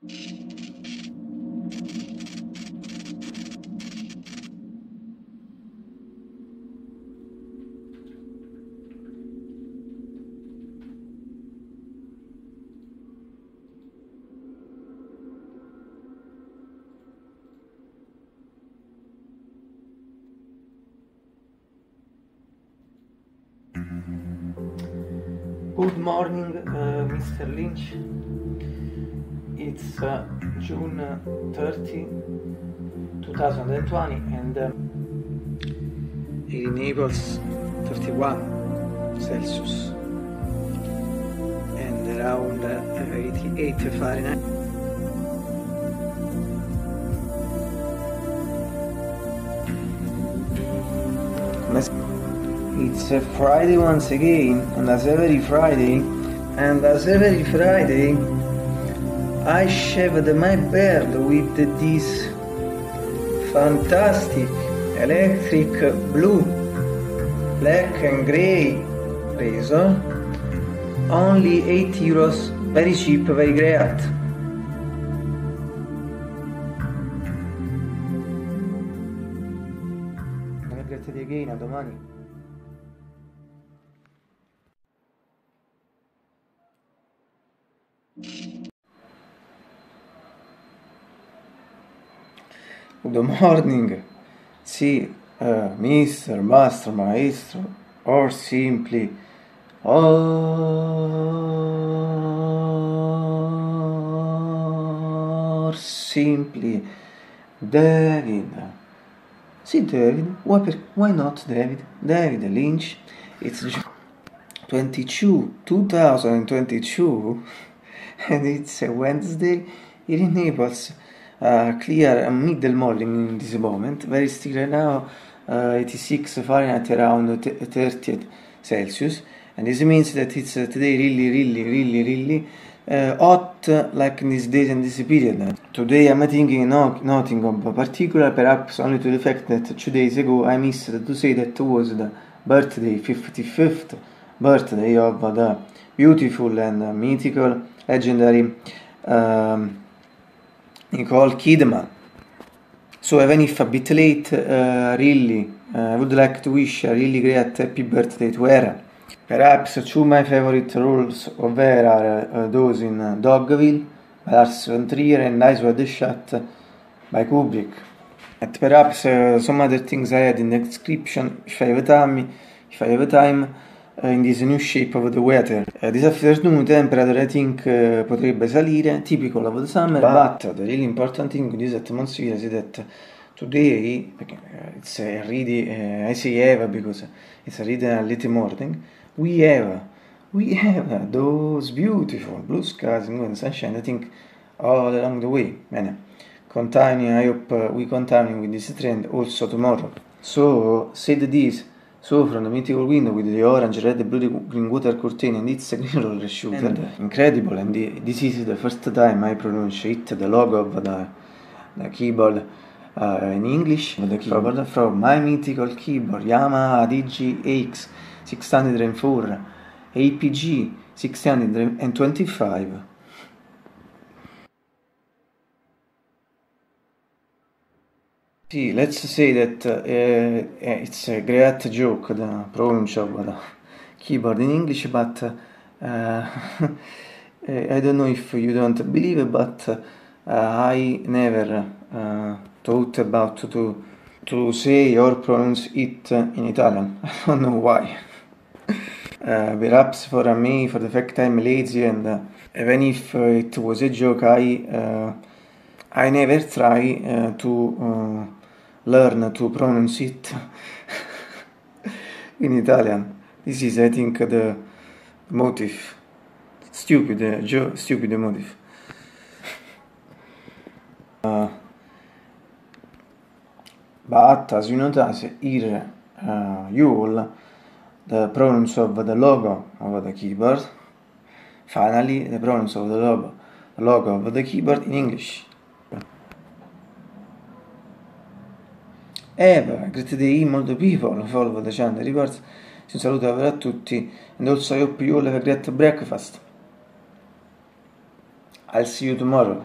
Good morning, uh, Mr. Lynch. It's uh, June 30, 2020, and uh, in Naples 31 Celsius and around uh, 88 Fahrenheit. It's a Friday once again, and as every Friday, and as every Friday, I shaved my beard with this fantastic electric blue, black and grey razor. Only 8 euros, very cheap, very great. Grazie di again, a domani. Good morning. Sì, uh, mister, master, maestro, or simply, or simply, David. Sì, David. Why, per, why not David? David Lynch. It's 22, 2022, and it's a Wednesday in Naples. Uh, clear middle morning in this moment, very still right now, uh, 86 Fahrenheit around 30 Celsius, and this means that it's uh, today really, really, really, really uh, hot like in these days and this period. Today I'm thinking no, nothing of particular, perhaps only to the fact that two days ago I missed to say that was the birthday, 55th birthday of the beautiful and mythical, legendary um, Nicole Kidman. So even if a bit late, uh, really, I would like to wish a really great happy birthday to her. Perhaps two my favorite roles of her are uh, those in Dogville by Lars von Trier and Eyes Wide Shut by Kubrick. And perhaps some other things I had in the description if I have time, if I have time in this new shape of the weather. Uh, this afternoon temperature I think uh, potrebbe salire, typical of the summer, but the really important thing with this atmosphere is that today, it's already, I say have because it's already a late morning, we have, we have those beautiful blue skies and sunshine, I think, all along the way. Bene. Continuing, I hope we continue with this trend also tomorrow. So, said this, So from the mythical window with the orange, red, blue, green water curtain and its green roller shooter. And incredible, and this is the first time I pronounce it, the logo of the, the keyboard uh, in English, the keyboard from my mythical keyboard, Yamaha DG-AX 604, APG 625. See, let's say that uh, it's a great joke, the pronunciation of the keyboard in English, but uh, I don't know if you don't believe but uh, I never thought about to, to say or pronounce it in Italian. I don't know why. perhaps for me, for the fact I'm lazy and even if it was a joke, I I never try to learn to pronounce it in Italian. This is, I think, the motive. Stupid, uh, stupid motive. Uh, but as you notice here, uh, you all, the pronounce of the logo of the keyboard, finally the pronounce of the logo, logo of the keyboard in English. Eva, great day, molto people, follow the channel reports. Un saluto a tutti and also I hope you all have a great breakfast. I'll see you tomorrow.